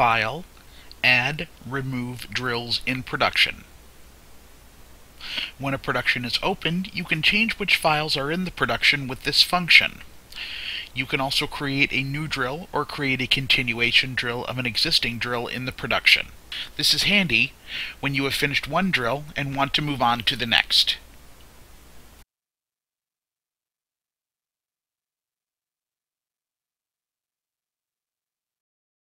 File, Add, Remove Drills in Production. When a production is opened, you can change which files are in the production with this function. You can also create a new drill or create a continuation drill of an existing drill in the production. This is handy when you have finished one drill and want to move on to the next.